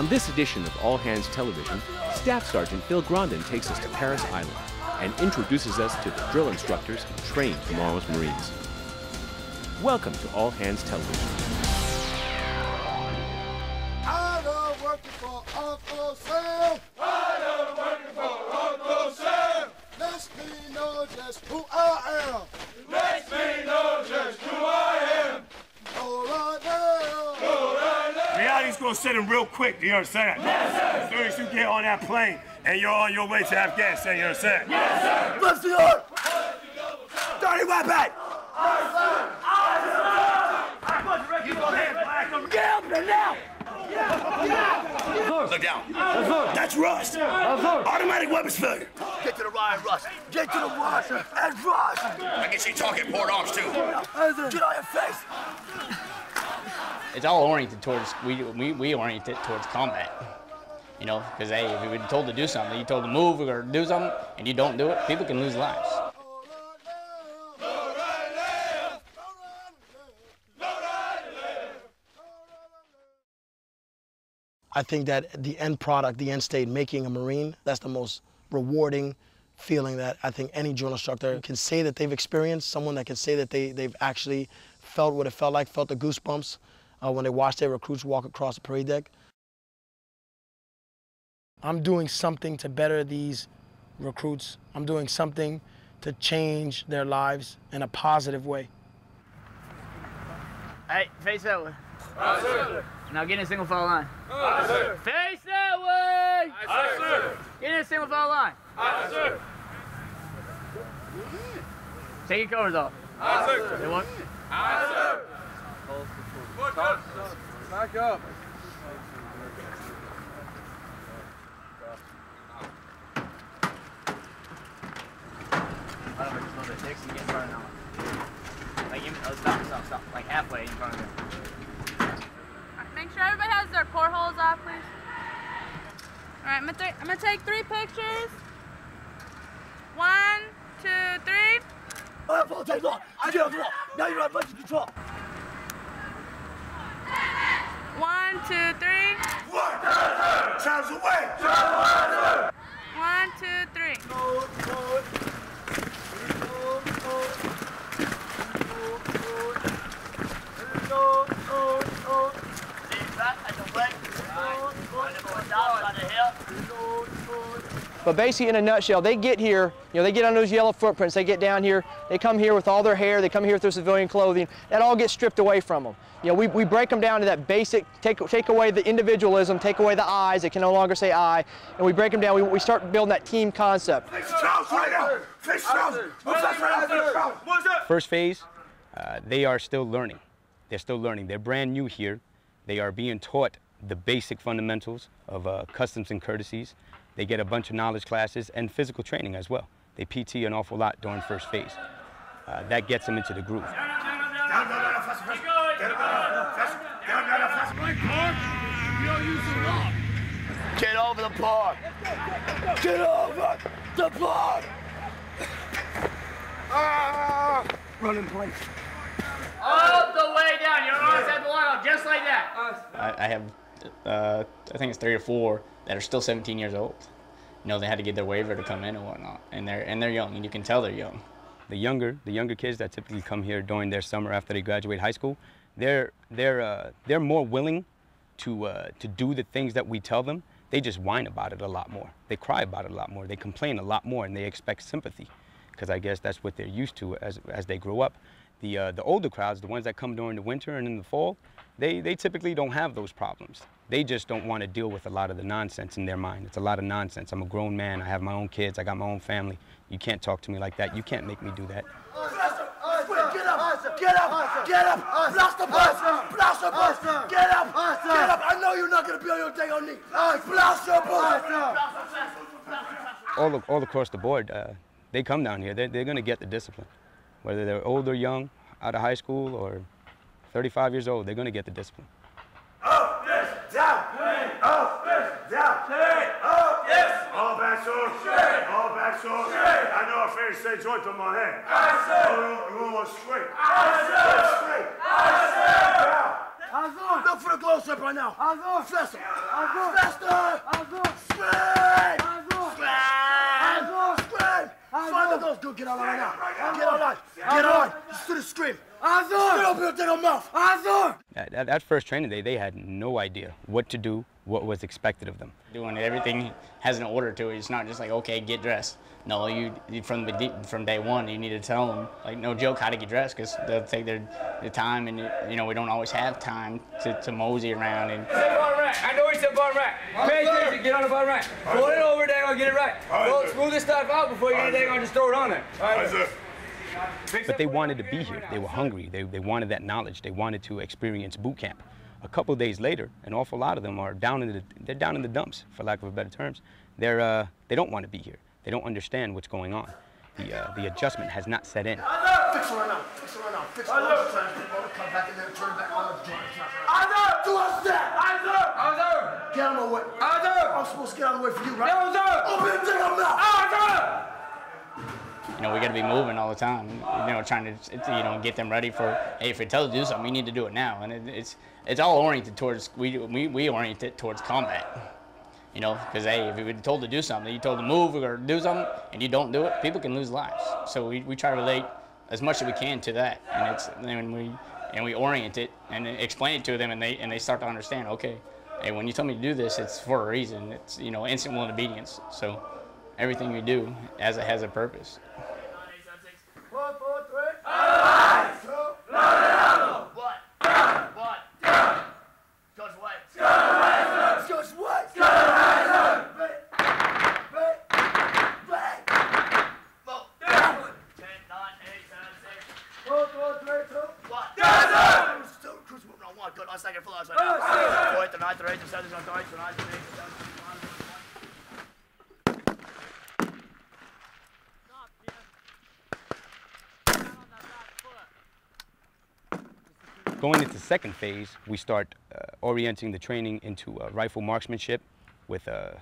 On this edition of All Hands Television, Staff Sergeant Phil Grondin takes us to Parris Island and introduces us to the drill instructors who train tomorrow's Marines. Welcome to All Hands Television. I love working for Uncle Sam. I love working for Uncle Sam. Lets me know just who I am. Lets me know just who I am. Go right now. Gonna set him real quick, do you understand? Yes, sir. As soon as you get on that plane and you're on your way to Afghanistan, you understand? Yes, sir. Let's do it. Dirty weapon! Look down. That's rust. Automatic weapons failure. Get to the riot, Russ. Get to the rush. And rush. I guess you talking port arms too. Get on your face. It's all oriented towards we we, we orient it towards combat. You know, because hey, if you're told to do something, you told to move or do something, and you don't do it, people can lose lives. I think that the end product, the end state, making a Marine, that's the most rewarding feeling that I think any drill instructor can say that they've experienced, someone that can say that they, they've actually felt what it felt like, felt the goosebumps uh, when they watch their recruits walk across the parade deck. I'm doing something to better these recruits. I'm doing something to change their lives in a positive way. Hey, face that way. Aye, sir. Now get in a single file line. Aye, sir. Face that way. Aye, sir. Get in a single file line. Aye, sir. Take your covers off. Aye, sir. They want- Aye, sir. Foot up. Back up. Right over just a little bit. Dixon, get in front of them. Like, in, oh, stop, stop, stop. Like halfway in front of them. Make sure everybody has their portholes off, please. All right, I'm gonna, I'm gonna take three pictures. One, two, three. All right, full take off. Get on the wall. Now you're on budget control. One, two, three. Sounds away! One, But basically, in a nutshell, they get here, you know, they get on those yellow footprints, they get down here, they come here with all their hair, they come here with their civilian clothing, that all gets stripped away from them. You know, we, we break them down to that basic, take, take away the individualism, take away the I's, they can no longer say I, and we break them down, we, we start building that team concept. Face Charles right now! Face Charles! Move that right now, face Charles! What's that? First phase, uh, they are still learning. They're still learning. They're brand new here. They are being taught the basic fundamentals of uh, customs and courtesies. They get a bunch of knowledge classes and physical training as well. They PT an awful lot during first phase. Uh, that gets them into the groove. Get over the park. Get over the park. Ah! Running place. All the way down. Your arms at the line, up just like that. I, I have, uh, I think it's three or four that are still 17 years old. You know, they had to get their waiver to come in and whatnot, and they're and they're young, and you can tell they're young. The younger, the younger kids that typically come here during their summer after they graduate high school, they're they're uh, they're more willing to uh, to do the things that we tell them. They just whine about it a lot more. They cry about it a lot more. They complain a lot more, and they expect sympathy, because I guess that's what they're used to as as they grow up. The uh, the older crowds, the ones that come during the winter and in the fall, they they typically don't have those problems. They just don't want to deal with a lot of the nonsense in their mind. It's a lot of nonsense. I'm a grown man. I have my own kids. I got my own family. You can't talk to me like that. You can't make me do that. Get up! Get up! Get up! Blast the bus! Blast the bus! Get up! Get up! I know you're not gonna be on your day on knee. Blast the bus! all, all across the board, uh, they come down here. They're, they're going to get the discipline. Whether they're old or young, out of high school, or 35 years old, they're going to get the discipline. Up, yes, down. Up, yes, down. Up, yes. All back, sir. Straight. All back, sir. Straight. I know a fair say joint on my head. I. Oh, you want straight. I say. Straight. I say. Down. Look for the glow strip right now. Azor. Faster. Azor. Faster. Scream. Azor. Scream. Azor. Scream. Azor. Find the glow. Good, get on right now. Get on. Get on. Just do the scream. Azor. Get open your damn mouth. Azor. At, at that first training day, they had no idea what to do, what was expected of them. Doing everything has an order to it. It's not just like okay, get dressed. No, you you- from the from day one, you need to tell them like no joke how to get dressed because they'll take their, their time and you know we don't always have time to, to mosey around and Step on rack. I know it's step on rack. Pay attention. Get on the bottom rack. Pull it over there and get it right. Well, smooth this stuff out before you get it on. Just throw it on there. All right. But they wanted to be here. They were hungry. They, they wanted that knowledge. They wanted to experience boot camp. A couple days later, an awful lot of them are down in the they're down in the dumps, for lack of a better terms. They're uh, they don't want to be here. They don't understand what's going on. The uh, the adjustment has not set in. Fix it right now. Fix it right now. Fix it right now. Come back in there, turn back on the joint. Azor! Do a step! Azor! Azor! Get out of my way. Azor! I'm supposed to get out of the way for you, right? Azor! Open your damn mouth! Azor! You know we got to be moving all the time. You know trying to you know get them ready for hey if we tell you to do something, we need to do it now. And it, it's it's all oriented towards we we, we orient it towards combat. You know, because hey, if you're told to do something, you told to move or do something, and you don't do it, people can lose lives. So we, we try to relate as much as we can to that, and it's and we and we orient it and explain it to them, and they and they start to understand. Okay, hey, when you tell me to do this, it's for a reason. It's you know instant will and obedience. So everything we do as it has a purpose. One, four, three. Two. Good. On second floor. Right now. Four, eight, the ninth, the eighth, the seventh, the ninth, the ninth, the eighth, the seventh, the ninth, the ninth. Going into second phase, we start uh, orienting the training into rifle marksmanship with a,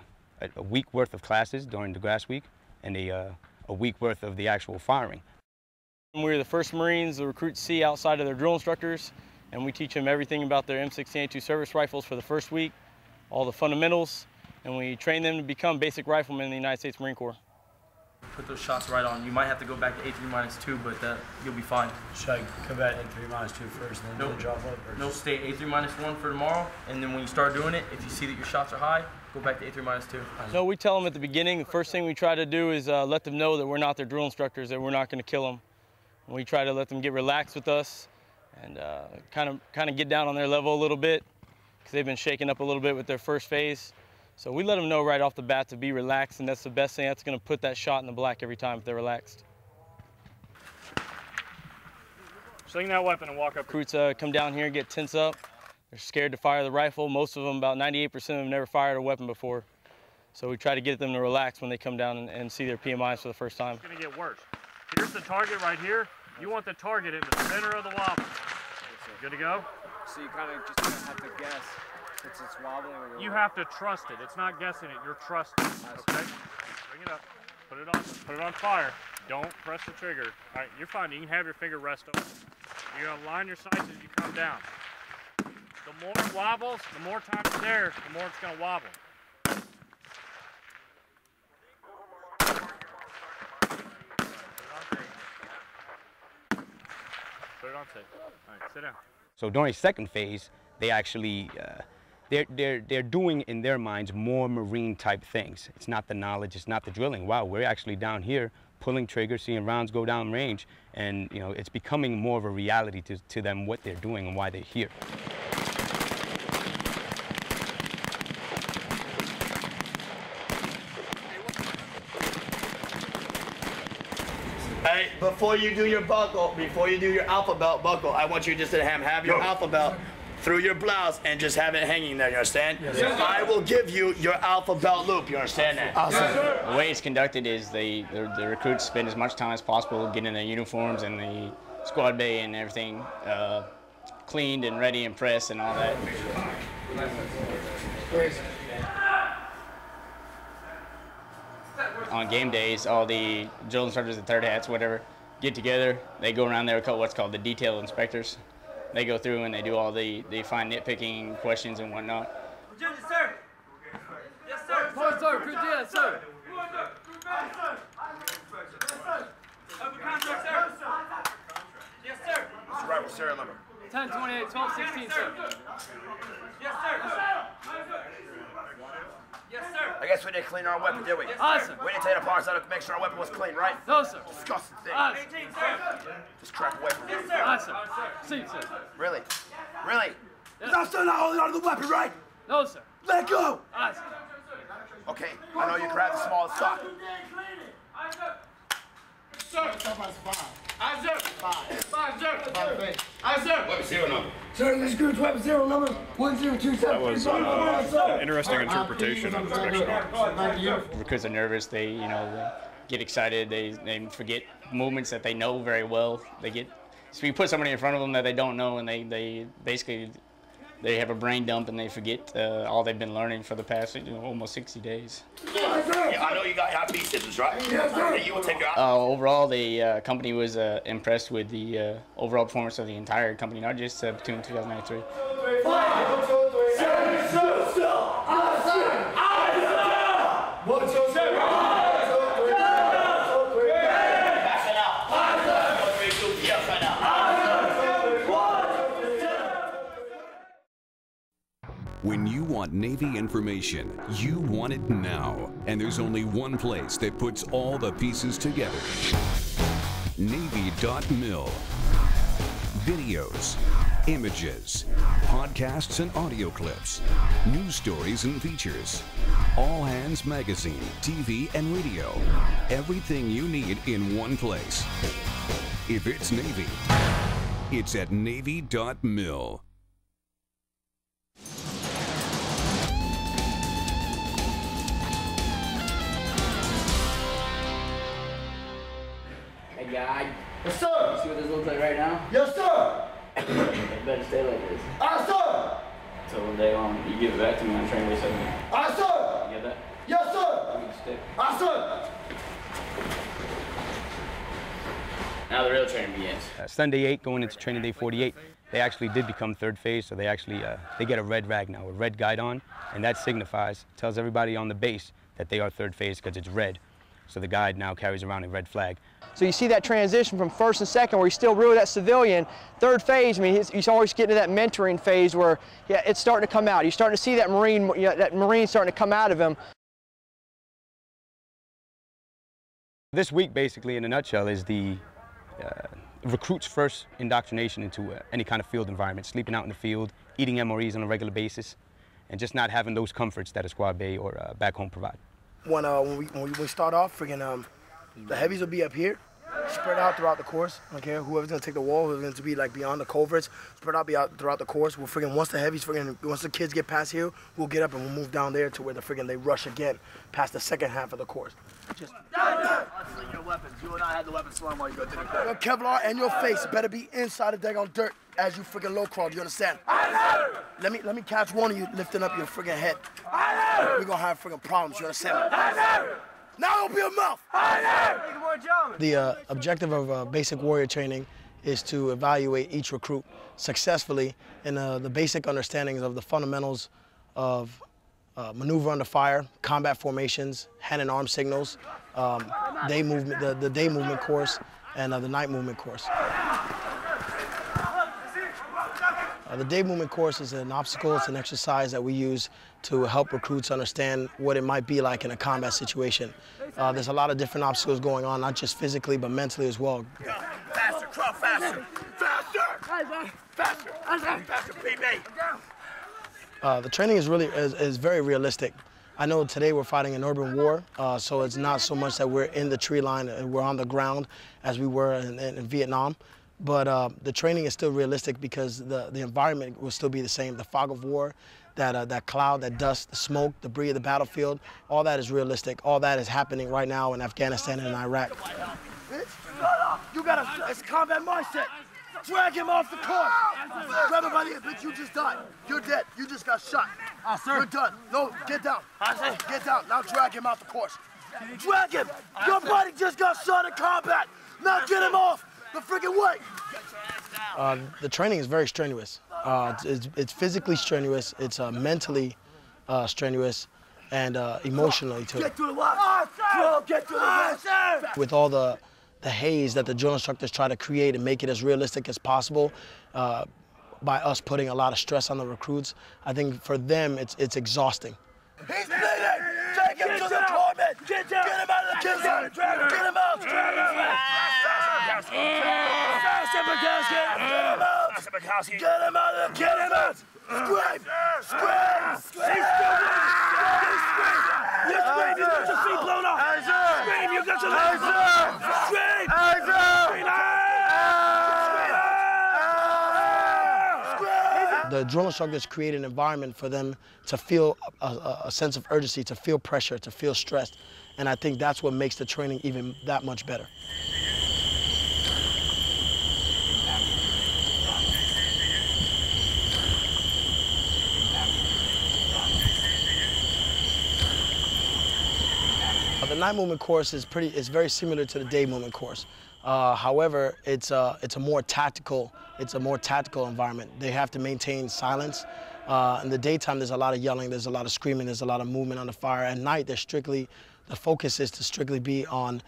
a week worth of classes during the grass week and a, uh, a week worth of the actual firing. We're the first Marines the recruits see outside of their drill instructors, and we teach them everything about their M16A2 service rifles for the first week, all the fundamentals, and we train them to become basic riflemen in the United States Marine Corps. Put those shots right on. You might have to go back to A3 minus two, but that you'll be fine. Should I come back at 3 minus 2 first and then Nope. do the drop up? Or No, just- stay A3 minus one for tomorrow, and then when you start doing it, if you see that your shots are high, go back to A3 minus two. No, we tell them at the beginning, the first thing we try to do is uh, let them know that we're not their drill instructors, that we're not going to kill them. And we try to let them get relaxed with us and kind of kind of get down on their level a little bit because they've been shaken up a little bit with their first phase. So we let them know right off the bat to be relaxed, and that's the best thing. That's going to put that shot in the black every time if they're relaxed. Sling that weapon and walk up. Recruits uh, come down here and get tense up. They're scared to fire the rifle. Most of them, about 98% of them, never fired a weapon before. So we try to get them to relax when they come down and, and see their PMIs for the first time. It's going to get worse. Here's the target right here. You want the target in the center of the wobble. Good to go? So you kind of just have to guess since it's wobbling. Or You have to trust it. It's not guessing it. You're trusting. it, Okay? Bring it up. Put it on. Put it on fire. Don't press the trigger. All right, you're fine. You can have your finger rest over. You're gonna line your sights as you come down. The more it wobbles, the more time it's there, the more it's gonna wobble. Put it on safe. All right, sit down. So during second phase, they actually uh, they're they're they're doing in their minds more marine type things. It's not the knowledge, it's not the drilling. Wow, we're actually down here pulling triggers, seeing rounds go down range, and you know it's becoming more of a reality to, to them what they're doing and why they're here. Hey, before you do your buckle, before you do your alpha belt buckle, I want you just to have, have your alpha belt through your blouse and just have it hanging there, you understand? Yes, sir. I will give you your alpha belt loop, you understand that? Yes. The way it's conducted is they the, the recruits spend as much time as possible getting their uniforms and the squad bay and everything uh, cleaned and ready and pressed and all that. On game days, all the drill instructors, the third hats, whatever, get together. They go around there with what's called the detail inspectors, they go through and they do all the they find nitpicking questions and whatnot. Virginia, sir. Yes, sir. Yes, sir. Virginia, sir. Yes, Open contract, sir. Yes, sir. What's the rifle serial number? 10, 28, 12, 16, sir. Yes, sir. Yes, sir. I guess we didn't clean our weapon, did we? Aye, sir. We didn't take it apart so to make sure our weapon was clean, right? No, sir. Disgusting thing. Aye, sir. Just crack away from me. Yes, sir. Aye, sir. See, sir. Really? Really? I'm still not holding onto the weapon, right? No, sir. Let go! Aye, sir. Okay, I know you grabbed the smallest stock. Sir. Aye, sir. Five. Five, sir. Five. Aye, sir. Weapon serial number. Sir, this group's weapon serial number 1027. That was uh, interesting interpretation of inspection orders. Because they're nervous, they you know they get excited. They they forget movements that they know very well. They get so you put somebody in front of them that they don't know, and they they basically they have a brain dump and they forget uh, all they've been learning for the past you know, almost 60 days. Yeah, I know you got IP scissors, right? Yes, sir. Yeah, you will take your Uh, overall, the uh, company was uh, impressed with the uh, overall performance of the entire company, not just uh, Platoon 2093. When you want Navy information, you want it now. And there's only one place that puts all the pieces together Navy.mil. Videos, images, podcasts and audio clips, news stories and features. All Hands Magazine, TV and radio. Everything you need in one place. If it's Navy, it's at Navy.mil. Hey, guy. Yes, sir. You see what this looks like right now? Yes, sir. It better stay like this. Aye, sir. Till one day on, you give it back to me on train day seven. Aye, sir. You get that? Yes, sir. Give me the stick. Aye, sir. Now the real training begins. Uh, Sunday 8 going into training day 48, they actually did become third phase, so they actually uh, they get a red rag now, a red guide on, and that signifies, tells everybody on the base that they are third phase because it's red. So the guide now carries around a red flag. So you see that transition from first and second where he's still really that civilian. Third phase, I mean, he's, he's always getting to that mentoring phase where, yeah, it's starting to come out. You're starting to see that Marine, you know, that Marine starting to come out of him. This week, basically, in a nutshell, is the uh, recruits' first indoctrination into uh, any kind of field environment, sleeping out in the field, eating MREs on a regular basis, and just not having those comforts that a squad bay or uh, back home provide. When uh, when we when we, when we start off, friggin' um, the heavies will be up here, spread out throughout the course. Okay, whoever's gonna take the wall, whoever's gonna be like beyond the coverts, spread out be out throughout the course. We'll friggin' once the heavies friggin' once the kids get past here, we'll get up and we'll move down there to where the friggin' they rush again, past the second half of the course. Just weapons. You and I had the weapons slung while you go through the your Kevlar and your face better be inside the daggone dirt as you friggin' low crawl. Do you understand? I Let me let me catch one of you lifting up your friggin' head. We're gonna have friggin' problems. You understand? I Now open your mouth. I know. The uh, objective of uh, basic warrior training is to evaluate each recruit successfully in uh, the basic understandings of the fundamentals of uh, maneuver under fire, combat formations, hand and arm signals, um, day movement, the, the day movement course, and uh, the night movement course. Uh, the day movement course is an obstacle, it's an exercise that we use to help recruits understand what it might be like in a combat situation. Uh, there's a lot of different obstacles going on, not just physically, but mentally as well. Faster, crawl faster. Faster. Faster. Faster, PB. Uh, the training is really is, is very realistic. I know today we're fighting an urban war, uh, so it's not so much that we're in the tree line and we're on the ground as we were in, in, in Vietnam. But uh, the training is still realistic because the, the environment will still be the same. The fog of war, that, uh, that cloud, that dust, the smoke, the debris of the battlefield, all that is realistic. All that is happening right now in Afghanistan and in Iraq. A it's combat mindset. Drag him off the court. Grab him by the ear, bitch. You just died. You're dead. You just got shot. You're done. No, get down. Get down. Now drag him off the course. Drag him. Your buddy just got shot in combat. Now get him off the freaking way. Uh, the training is very strenuous. Uh, it's, it's, it's physically strenuous. It's uh, mentally uh, strenuous and uh, emotionally too. Get to the left. Throw, get to the left. With all the the haze that the drill instructors try to create and make it as realistic as possible, uh, by us putting a lot of stress on the recruits, I think for them it's it's exhausting. He's bleeding. Take him to the toilet. Get. Get him out of the kill zone. Drag. Get him out. Drag him out. Get him out. Get him out of the Get him out. Scream. Scream. Scream. He's scream. You got your feet blown off. Scream. You got your legs blown off. Scream. Scream. The drill instructors create an environment for them to feel a, a, a sense of urgency, to feel pressure, to feel stressed. And I think that's what makes the training even that much better. Night movement course is pretty. It's very similar to the day movement course. Uh, however, it's a it's a more tactical. It's a more tactical environment. They have to maintain silence. Uh, in the daytime, there's a lot of yelling. There's a lot of screaming. There's a lot of movement on the fire. At night, they're strictly. The focus is to strictly be on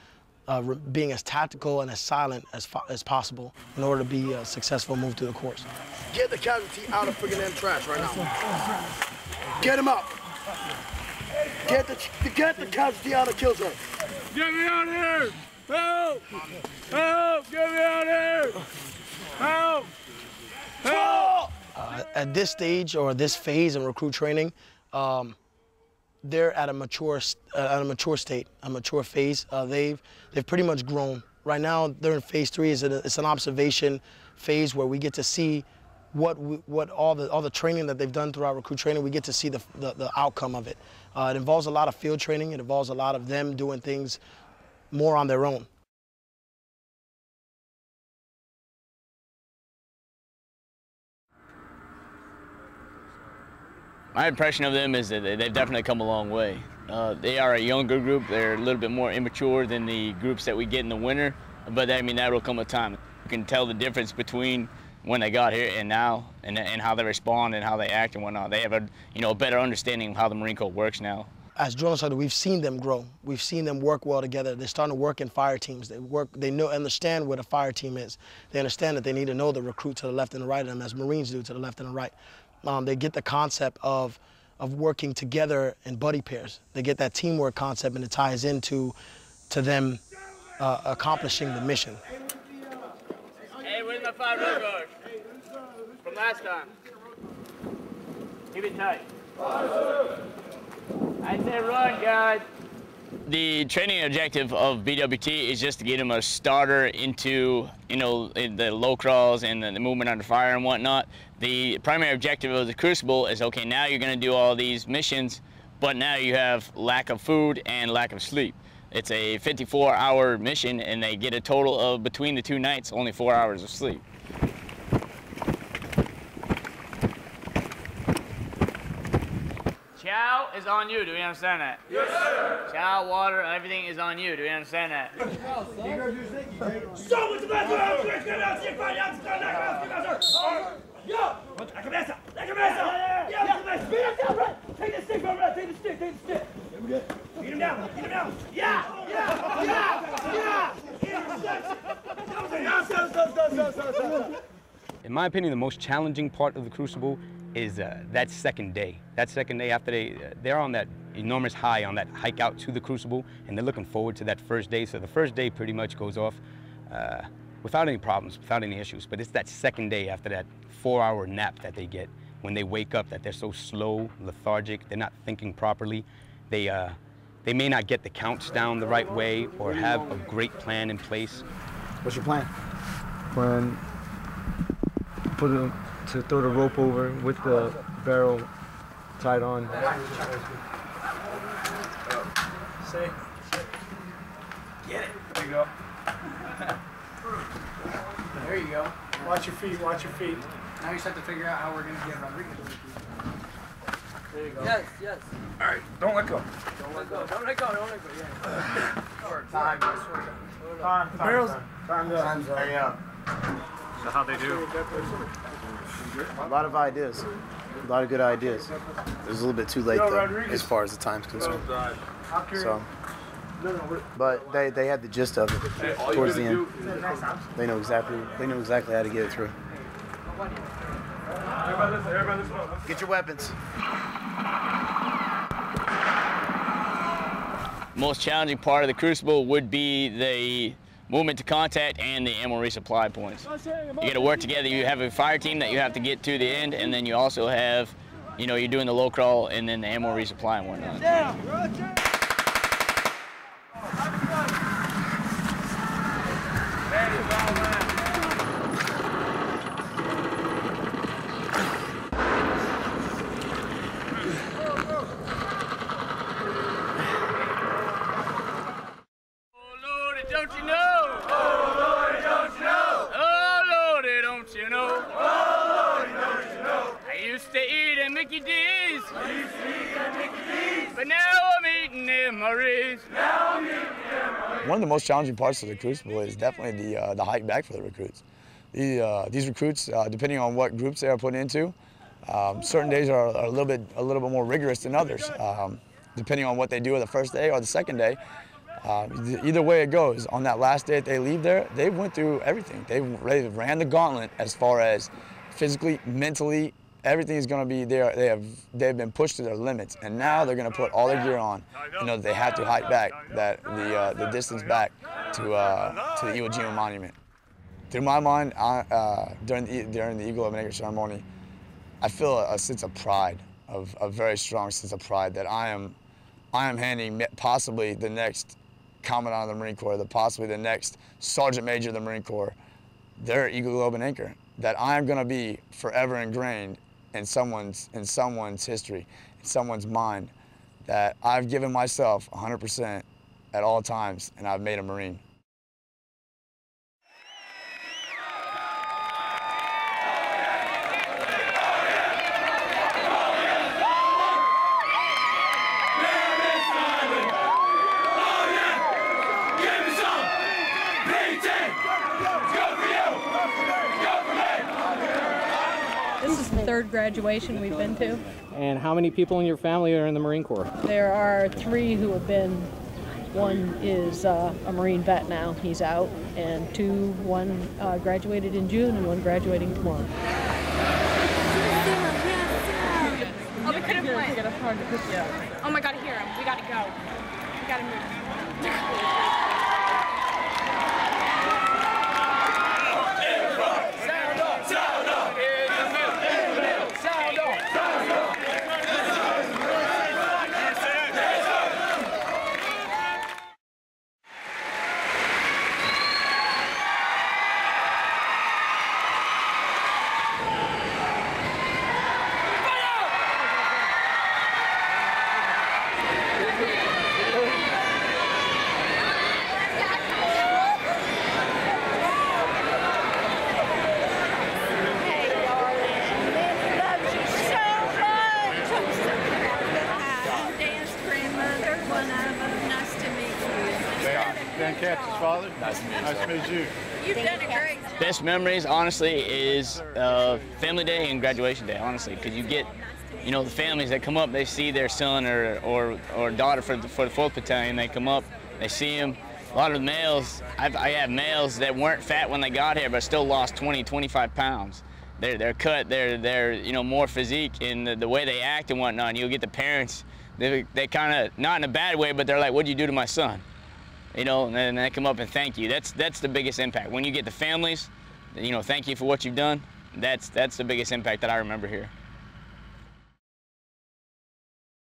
uh, being as tactical and as silent as, as possible in order to be a successful move through the course. Get the casualty out of friggin' them trash right now. Get him up. Get the get the casualty out of kill zone. Get me out of here! Help! Help! Get me out of here! Help! Help! Uh, at this stage or this phase in recruit training, um, they're at a mature uh, at a mature state, a mature phase. Uh, they've they've pretty much grown. Right now, they're in phase three. It's, a, it's an observation phase where we get to see what we, what all the all the training that they've done throughout recruit training. We get to see the the, the outcome of it. Uh, it involves a lot of field training. It involves a lot of them doing things more on their own. My impression of them is that they- they've definitely come a long way. Uh, they are a younger group. They're a little bit more immature than the groups that we get in the winter. But I mean, that will come a time. You can tell the difference between when they got here and now, and, and how they respond and how they act and whatnot. They have a you know a better understanding of how the Marine Corps works now. as drill instructors, we've seen them grow. We've seen them work well together. They're starting to work in fire teams. They work. They know, understand what a fire team is. They understand that they need to know the recruit to the left and the right of them, as Marines do to the left and the right. Um, they get the concept of of working together in buddy pairs. They get that teamwork concept, and it ties into to them uh, accomplishing the mission. Hey, where's my five road guard? From last time. Keep it tight. I said run, guys. The training objective of BWT is just to get them a starter into, you know, the low crawls and the, movement under fire and whatnot. The primary objective of the Crucible is, okay, now you're gonna do all these missions, but now you have lack of food and lack of sleep. It's a 54 hour mission and they get a total of, between the two nights, only four hours of sleep. Chow is on you. Do we understand that? Yes, sir. Chow, water, everything is on you. Do we understand that? Get out. Yo! La cabeza! La cabeza! Yeah, la cabeza! Beat him down, right? Take the stick, right? Take the stick, take the stick. Him down, beat him down. Yeah! Yeah! Yeah! Yeah! In my opinion, the most challenging part of the Crucible is uh, that second day. That second day after they uh, they're on that enormous high on that hike out to the Crucible, and they're looking forward to that first day. So the first day pretty much goes off uh, without any problems, without any issues. But it's that second day after that four-hour nap that they get when they wake up that they're so slow, lethargic, they're not thinking properly. They uh, they may not get the counts down the right way or have a great plan in place. What's your plan? Plan put it to throw the rope over with the barrel tied on. Say. Get it. There you go. There you go. Watch your feet, watch your feet. Now you just have to figure out how we're gonna get Rodriguez. There you go. Yes, yes. All right, don't let go. Don't let go. Don't let go. Don't let go. Yeah. Short time. Short time. Time, The time, barrel's- time. Time's up. Time's up. Hurry up. So how they do? A lot of ideas. A lot of good ideas. It was a little bit too late though, as far as the time's concerned. So, but they, they had the gist of it towards the end. They know exactly they know exactly how to get it through. Get your weapons. Most challenging part of the crucible would be the movement to contact and the ammo resupply points. You got to work together. You have a fire team that you have to get to the end, and then you also have, you know, you're doing the low crawl and then the ammo resupply and whatnot. Don't you know? Oh, Lordy, don't you know? Oh, Lordy, don't you know? Oh, Lordy, don't you know? I used to eat at Mickey D's. I used to eat at Mickey D's. But now I'm eating MREs. Now I'm eating MREs. One of the most challenging parts of the Crucible is definitely the uh, the hike back for the recruits. The, uh, these recruits, uh, depending on what groups they are put into, um, certain days are, are, a little bit a little bit more rigorous than others. Um, depending on what they do on the first day or the second day, uh, either way it goes, on that last day that they leave there, they went through everything. They ran the gauntlet as far as physically, mentally, everything is going to be there. They have they've been pushed to their limits, and now they're going to put all their gear on. You know they have to hike back that the uh, the distance back to uh, to the Iwo Jima monument. Through my mind, I, uh, during the during the Eagle Globe and Anchor ceremony, I feel a, a sense of pride, of a very strong sense of pride that I am I am handing possibly the next Commandant of the Marine Corps, the possibly the next Sergeant Major of the Marine Corps, their Eagle Globe and Anchor, that I'm going to be forever ingrained in someone's in someone's history, in someone's mind, that I've given myself 100% at all times, and I've made a Marine. This is the third graduation we've been to. And how many people in your family are in the Marine Corps? There are three who have been. One is uh, a Marine vet now, he's out, and two, one uh, graduated in June and one graduating tomorrow. Oh, we could have went. Oh my god, I hear him. We gotta go. We gotta move. Sound off! Sound off! In the middle! In the middle! Sound off! Sound off! Dan Katz's father? Nice to meet you. Nice to meet you. You've done a great Best memories, honestly, is uh, family day and graduation day, honestly, because you get, you know, the families that come up, they see their son or, or, or daughter for the, for the 4th Battalion, they come up, they see him. A lot of the males, I've, I have males that weren't fat when they got here, but still lost 20, 25 pounds. They're, they're cut, they're, they're, you know, more physique in the, the way they act and whatnot. You'll get the parents, they, they kind of, not in a bad way, but they're like, what'd you do to my son? You know, and then they come up and thank you. That's that's the biggest impact. When you get the families, you know, thank you for what you've done. That's that's the biggest impact that I remember here.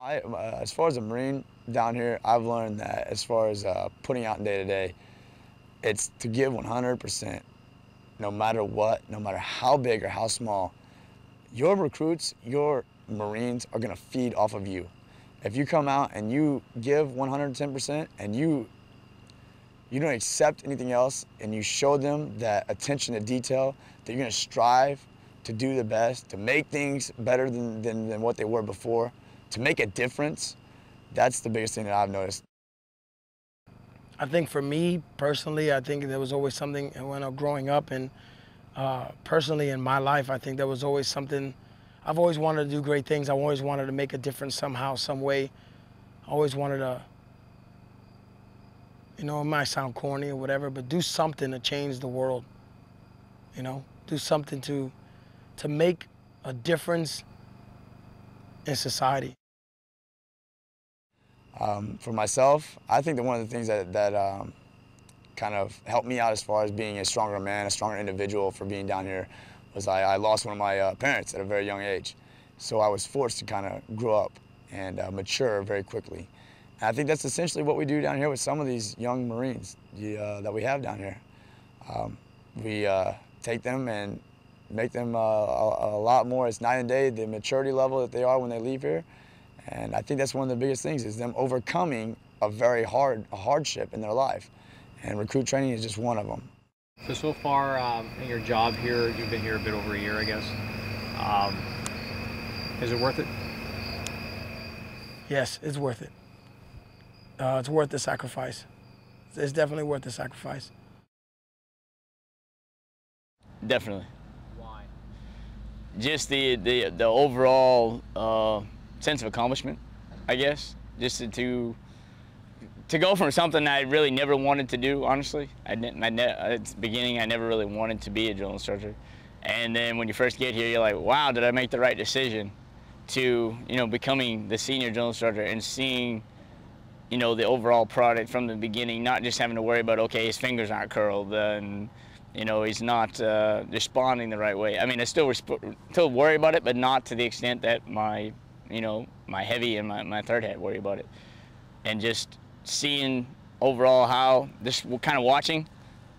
I, uh, as far as a Marine down here, I've learned that as far as uh, putting out day to day, it's to give 100%, no matter what, no matter how big or how small. Your recruits, your Marines are gonna feed off of you. If you come out and you give 110% and you you don't accept anything else and you show them that attention to detail, that you're gonna strive to do the best, to make things better than, than, than what they were before, to make a difference, that's the biggest thing that I've noticed. I think for me personally, I think there was always something when I was growing up and Uh, personally, in my life, I think there was always something. I've always wanted to do great things. I've always wanted to make a difference somehow, some way. I always wanted to, you know, it might sound corny or whatever, but do something to change the world. You know, do something to, to make a difference in society. Um, for myself, I think that one of the things that, that um, kind of helped me out as far as being a stronger man, a stronger individual for being down here was I, I lost one of my uh, parents at a very young age. So I was forced to kind of grow up and uh, mature very quickly. And I think that's essentially what we do down here with some of these young Marines uh, that we have down here. Um, we uh, take them and make them uh, a, a lot more, it's night and day, the maturity level that they are when they leave here. And I think that's one of the biggest things is them overcoming a very hard a hardship in their life. And recruit training is just one of them. So, so far um, in your job here, you've been here a bit over a year, I guess. Um, is it worth it? Yes, it's worth it. Uh, it's worth the sacrifice. It's definitely worth the sacrifice. Definitely. Why? Just the the the overall uh, sense of accomplishment, I guess. Just to, to to go from something I really never wanted to do, honestly. I didn't. I ne- at the beginning, I never really wanted to be a drill instructor, and then when you first get here, you're like, wow, did I make the right decision? To you know, becoming the senior drill instructor and seeing, you know, the overall product from the beginning, not just having to worry about okay, his fingers aren't curled and you know he's not uh, responding the right way. I mean, I still still worry about it, but not to the extent that my you know my heavy and my, my third hat worry about it, and just seeing overall how just kind of watching,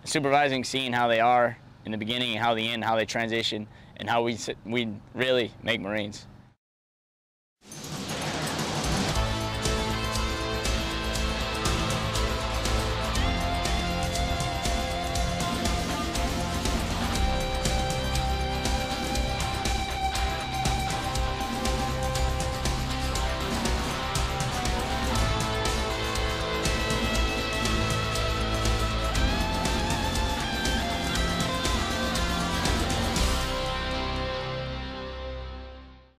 supervising, seeing how they are in the beginning and how the end, how they transition, and how we we really make Marines.